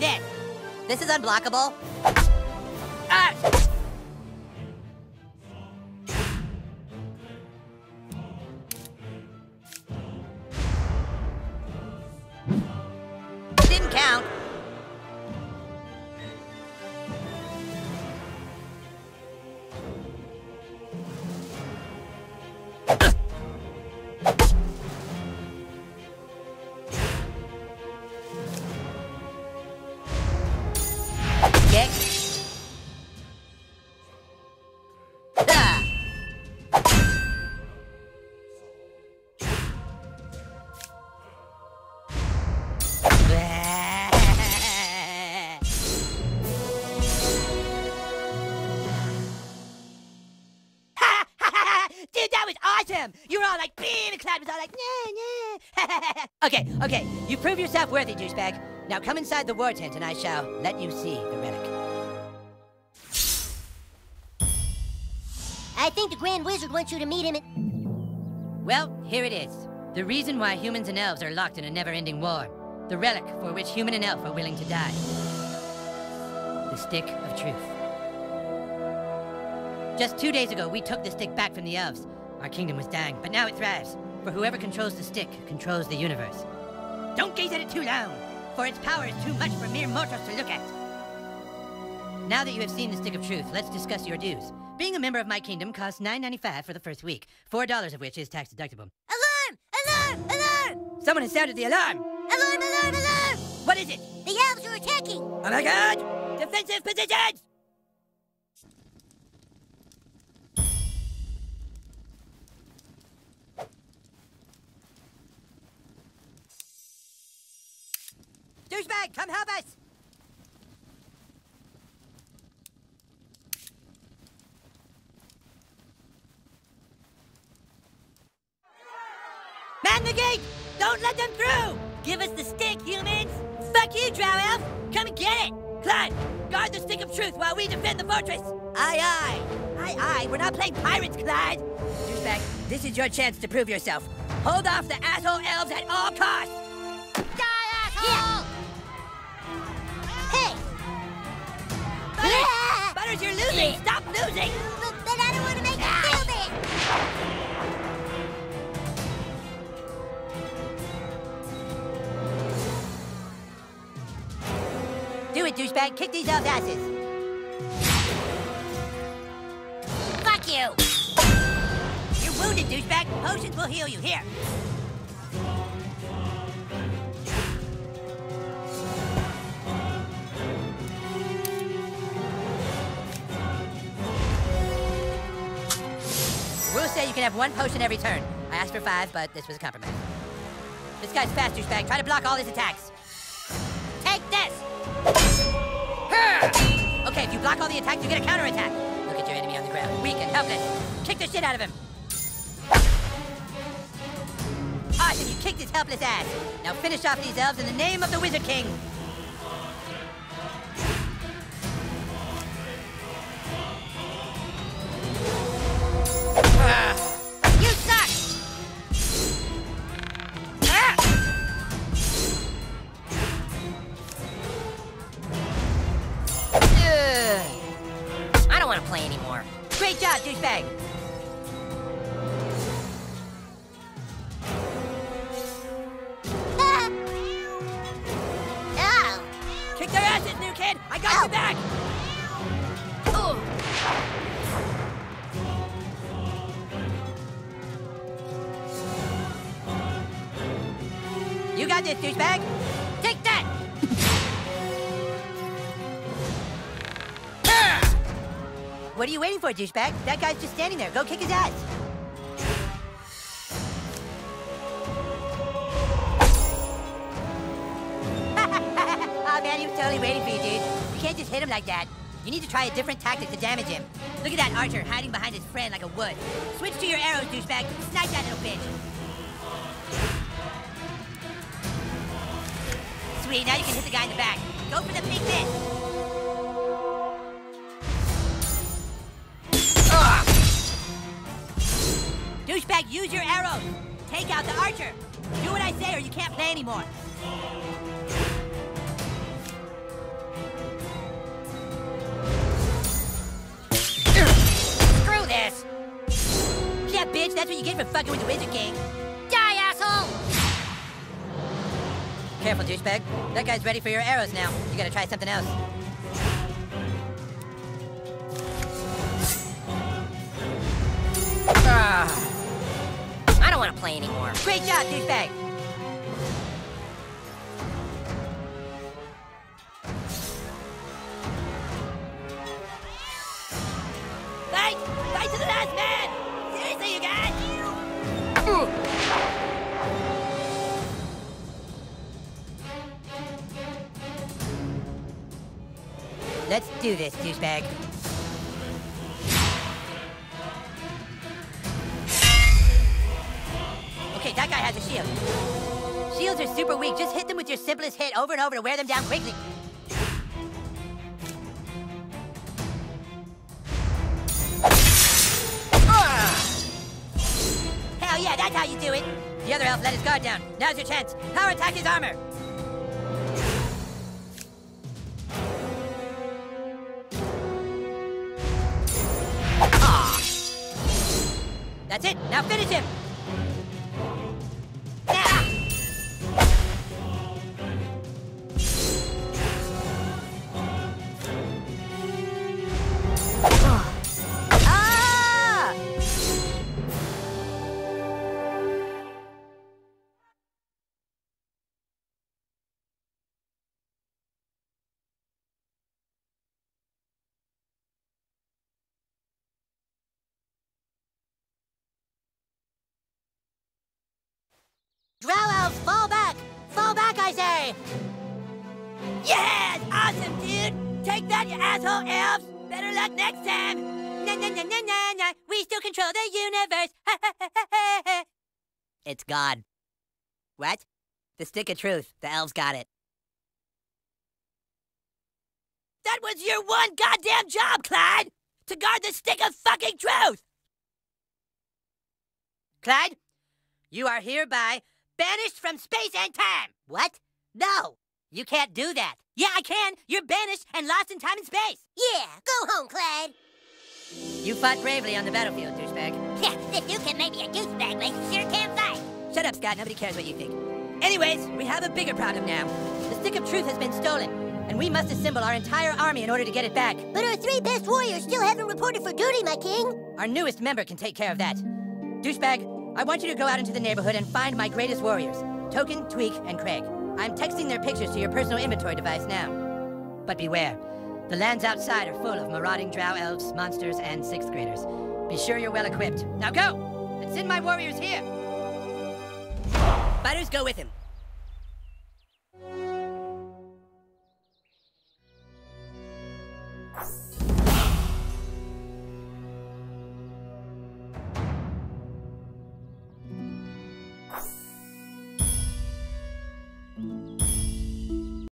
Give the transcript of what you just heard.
this. This is unblockable. Ah! Awesome! You were all like, being the crowd was all like, nah, nah. okay, okay, you prove yourself worthy, douchebag. Now come inside the war tent and I shall let you see the relic. I think the Grand Wizard wants you to meet him at... Well, here it is. The reason why humans and elves are locked in a never-ending war. The relic for which human and elf are willing to die. The Stick of Truth. Just two days ago, we took the stick back from the elves. Our kingdom was dying, but now it thrives. For whoever controls the stick controls the universe. Don't gaze at it too long, for its power is too much for mere mortals to look at. Now that you have seen the Stick of Truth, let's discuss your dues. Being a member of my kingdom costs $9.95 for the first week, $4 of which is tax deductible. Alarm! Alarm! Alarm! Someone has sounded the alarm! Alarm! Alarm! Alarm! What is it? The elves are attacking! Oh my god! Defensive positions! Douchebag, come help us! Man the gate! Don't let them through! Give us the stick, humans! Fuck you, Drow Elf! Come and get it! Clyde, guard the stick of truth while we defend the fortress! Aye, aye! Aye, aye, we're not playing pirates, Clyde! Douchebag, this is your chance to prove yourself. Hold off the asshole elves at all costs! Die, asshole! Hey! Butters, Butters, you're losing! Stop losing! But, but I don't want to make you feel ah. bad! Do it, douchebag! Kick these elves' asses! Fuck you! You're wounded, douchebag! Potions will heal you. Here! Say you can have one potion every turn. I asked for five, but this was a compromise. This guy's fast, douchebag. Try to block all his attacks. Take this! Okay, if you block all the attacks, you get a counterattack. Look at your enemy on the ground. Weak and helpless. Kick the shit out of him. Awesome, you kicked his helpless ass. Now finish off these elves in the name of the Wizard King. You suck! Ah! I don't want to play anymore. Great job, douchebag. Ah! Kick their asses, new kid. I got Ow. you back. Got this, douchebag. Take that. What are you waiting for, douchebag? That guy's just standing there. Go kick his ass. oh man, he was totally waiting for you, dude. You can't just hit him like that. You need to try a different tactic to damage him. Look at that archer hiding behind his friend like a wood. Switch to your arrows, douchebag. Snipe that little bitch. Okay, now you can hit the guy in the back. Go for the pig pit. Ah! Douchebag, use your arrows. Take out the archer. Do what I say or you can't play anymore. Screw this! Yeah, bitch, that's what you get for fucking with the Wizard King. Careful, douchebag. That guy's ready for your arrows now. You gotta try something else. Ah. I don't want to play anymore. Great job, douchebag. Fight! Fight to the last man! Let's do this, douchebag. Okay, that guy has a shield. Shields are super weak. Just hit them with your simplest hit over and over to wear them down quickly. Ah! Hell yeah, that's how you do it. The other elf let his guard down. Now's your chance. Power attack his armor. That's it. Now finish him. Drow elves, fall back! Fall back, I say! Yes! Awesome, dude! Take that, you asshole elves! Better luck next time! Na na na na na na! We still control the universe! it's gone. What? The stick of truth. The elves got it. That was your one goddamn job, Clyde! To guard the stick of fucking truth! Clyde, you are hereby banished from space and time. What? No, you can't do that. Yeah, I can. You're banished and lost in time and space. Yeah, go home, Clyde. You fought bravely on the battlefield, douchebag. Yeah, this dude can make me a douchebag, but he sure can fight. Shut up, Scott. Nobody cares what you think. Anyways, we have a bigger problem now. The Stick of Truth has been stolen, and we must assemble our entire army in order to get it back. But our three best warriors still haven't reported for duty, my king. Our newest member can take care of that. Douchebag, I want you to go out into the neighborhood and find my greatest warriors Token, Tweek, and Craig. I'm texting their pictures to your personal inventory device now. But beware, the lands outside are full of marauding drow elves, monsters, and sixth graders. Be sure you're well equipped. Now go! And send my warriors here! Fighters, go with him.